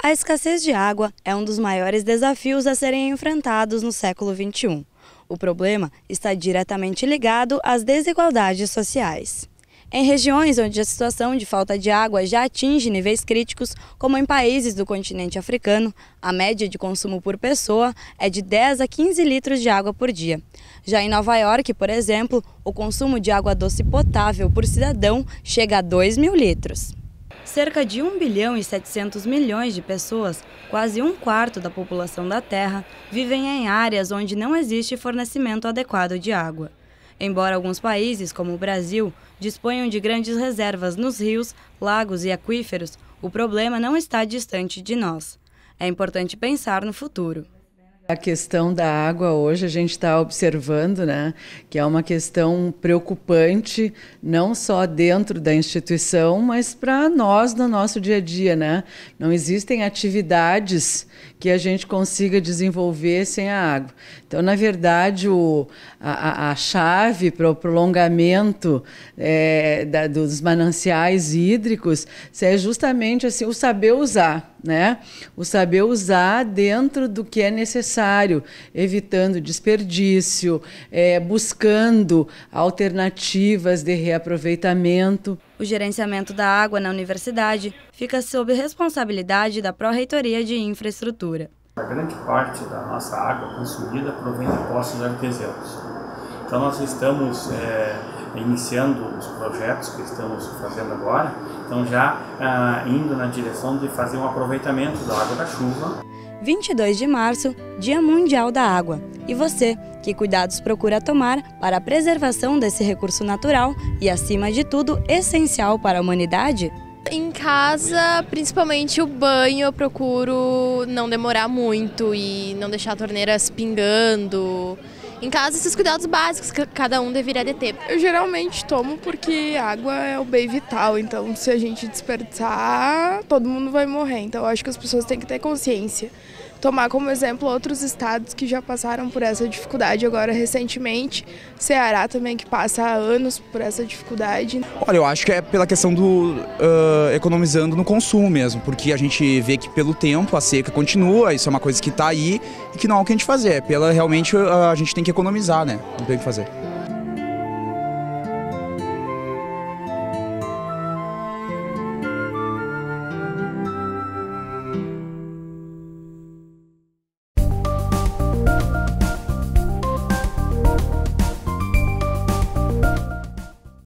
A escassez de água é um dos maiores desafios a serem enfrentados no século XXI. O problema está diretamente ligado às desigualdades sociais. Em regiões onde a situação de falta de água já atinge níveis críticos, como em países do continente africano, a média de consumo por pessoa é de 10 a 15 litros de água por dia. Já em Nova York, por exemplo, o consumo de água doce potável por cidadão chega a 2 mil litros. Cerca de 1 bilhão e 700 milhões de pessoas, quase um quarto da população da Terra, vivem em áreas onde não existe fornecimento adequado de água. Embora alguns países, como o Brasil, disponham de grandes reservas nos rios, lagos e aquíferos, o problema não está distante de nós. É importante pensar no futuro. A questão da água hoje a gente está observando, né, que é uma questão preocupante não só dentro da instituição, mas para nós no nosso dia a dia, né? Não existem atividades que a gente consiga desenvolver sem a água. Então, na verdade, o, a, a chave para o prolongamento é, da, dos mananciais hídricos é justamente assim o saber usar, né? O saber usar dentro do que é necessário, evitando desperdício, é, buscando alternativas de reaproveitamento. O gerenciamento da água na universidade fica sob responsabilidade da Pró-Reitoria de Infraestrutura. A grande parte da nossa água consumida provém de poços artesianos. Então nós estamos é, iniciando os projetos que estamos fazendo agora, então já ah, indo na direção de fazer um aproveitamento da água da chuva. 22 de março, Dia Mundial da Água. E você, que cuidados procura tomar para a preservação desse recurso natural e, acima de tudo, essencial para a humanidade? Em casa, principalmente o banho, eu procuro não demorar muito e não deixar torneiras pingando. Em casa, esses cuidados básicos que cada um deveria ter. Eu geralmente tomo porque água é o bem vital, então se a gente desperdiçar, todo mundo vai morrer. Então eu acho que as pessoas têm que ter consciência tomar como exemplo outros estados que já passaram por essa dificuldade agora recentemente. Ceará também que passa há anos por essa dificuldade. Olha, eu acho que é pela questão do uh, economizando no consumo mesmo, porque a gente vê que pelo tempo a seca continua, isso é uma coisa que está aí e que não há o que a gente fazer. Pela realmente a gente tem que economizar, né? Não tem o que fazer.